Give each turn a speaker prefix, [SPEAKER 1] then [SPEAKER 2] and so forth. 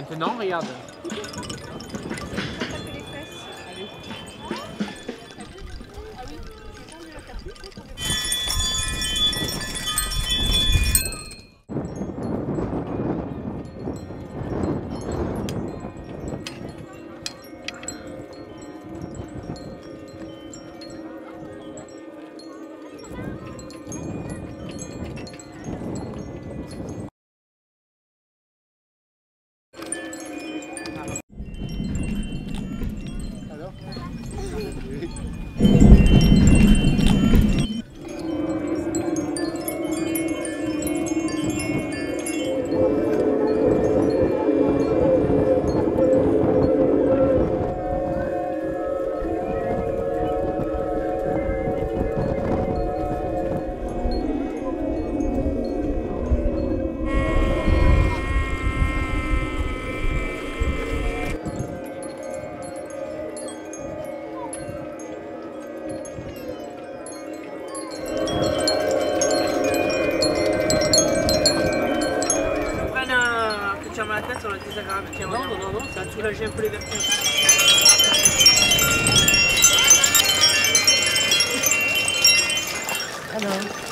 [SPEAKER 1] Maintenant, regarde. ça va
[SPEAKER 2] Non, non, non,
[SPEAKER 1] ça a soulagé un peu les vertiges. Alors